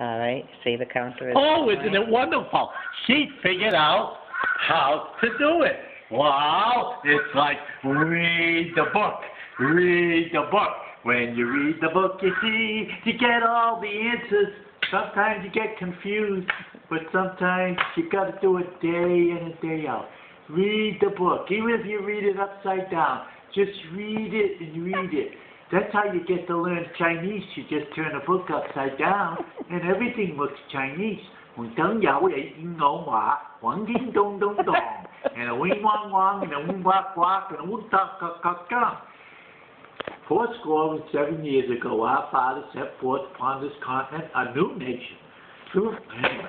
All right, see the counter is. Oh, isn't it wonderful? She figured out how to do it. Wow, it's like read the book, read the book. When you read the book, you see, you get all the answers. Sometimes you get confused, but sometimes you got to do it day in and day out. Read the book, even if you read it upside down. Just read it and read it. That's how you get to learn Chinese. You just turn a book upside down, and everything looks Chinese. And a wing wong wong, and a wing whack whack, and a wing talk cock cock cock. Fourth score seven years ago, our father set forth upon this continent a new nation, true and